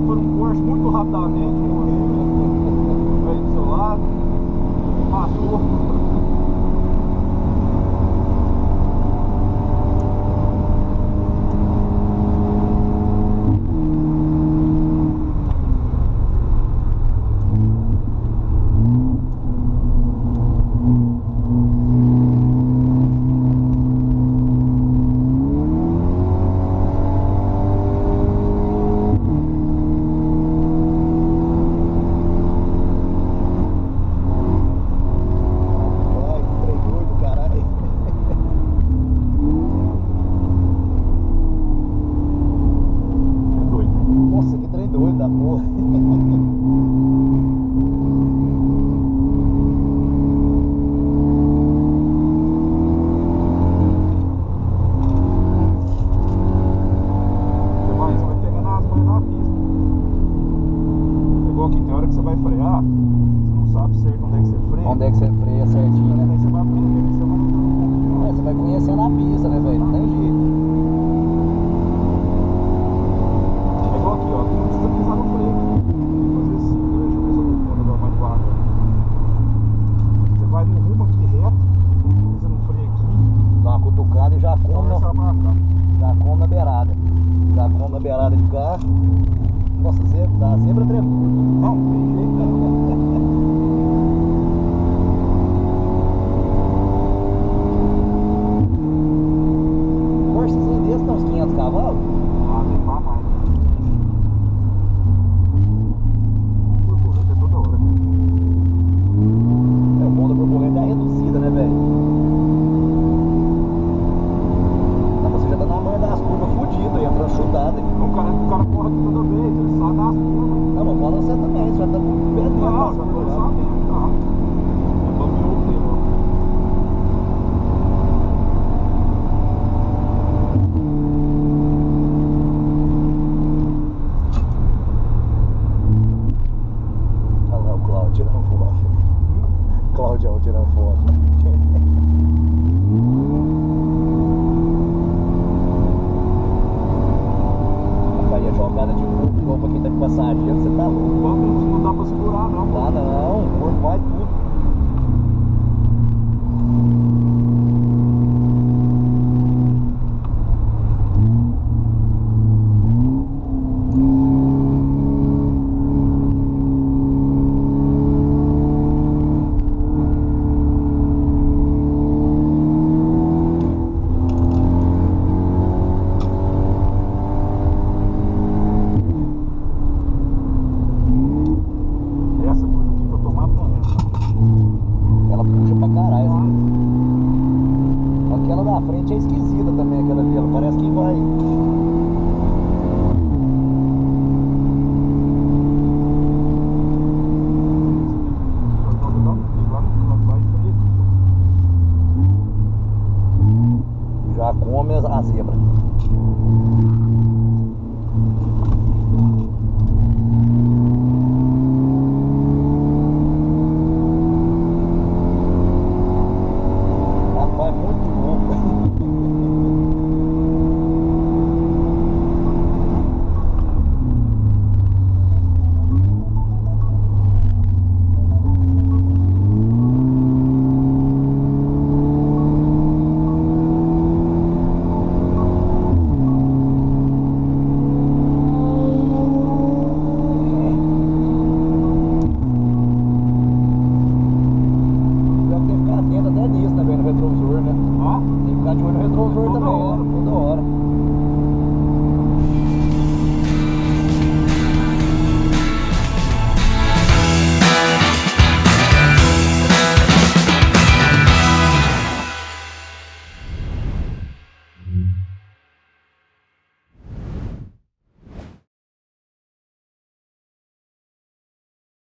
por um curso muito rapidamente. Da porra. Você vai, pegando as manhas da pista. Pegou aqui, tem hora que você vai frear, você não sabe certo onde é que você freia. Onde é que você freia certinho, Aí né? você vai aprendendo, aí você vai pouquinho. É, você vai conhecendo a pista, né, velho? Não tem jeito. É igual aqui, ó. Aqui não precisa pisar no freio. Tem que fazer assim, né? deixa eu ver se eu dou conta da mais devagar. Você vai no rumo aqui reto, pisa no freio aqui, Dá uma cutucada e já come, começa a pra cá. já come na beirada. Já come na beirada de carro. Nossa, zebra, dá zebra tremula. Não, tem jeito, né? Corsazinho desse tem uns 500 cavalos. Ah, tem pra mais. Borboleta é toda hora. É, o bom da borboleta é a reduzida, né, velho? Não, você já tá na manha das curvas fudido, aí entrando chutada. O segurar, não. Tá não, o corpo vai tudo. esquisita também aquela ali, ela parece que vai. Já come a zebra. Rapaz, é muito bom. готов